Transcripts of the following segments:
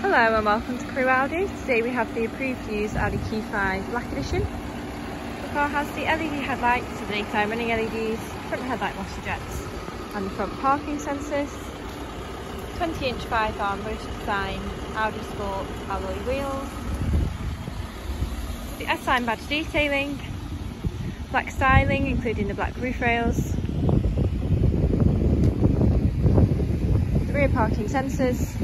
Hello and welcome to Crewe Audi. Today we have the approved used Audi Q5 Black Edition. The car has the LED headlights, the daytime running LEDs, front headlight washer jets and the front parking sensors. 20 inch 5 arm British design Audi Sport alloy wheels. The S-Line badge detailing, black styling including the black roof rails, the rear parking sensors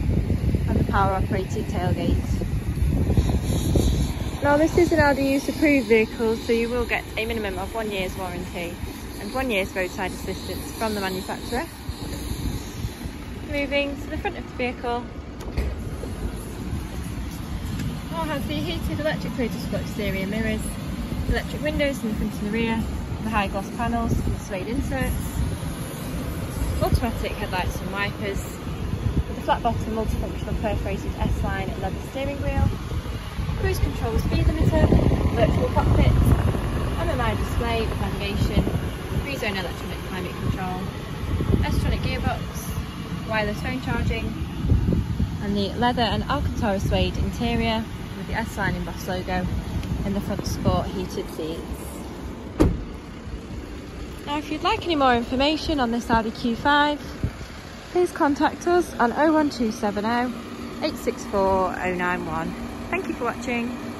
and the power operated tailgate. Now this is an Audi use approved vehicle so you will get a minimum of one year's warranty and one year's roadside assistance from the manufacturer. Moving to the front of the vehicle. Car has the heated electrically adjustable exterior mirrors, electric windows in the front and the rear, the high gloss panels and the suede inserts, automatic headlights and wipers, flat bottom multifunctional perforated S-line leather steering wheel, cruise control speed limiter, virtual cockpit, MMI display with navigation, free zone electronic climate control, S-tronic gearbox, wireless phone charging, and the leather and Alcantara suede interior with the S-line embossed logo and the front sport heated seats. Now if you'd like any more information on this Audi Q5, please contact us on 01270 864 091. Thank you for watching.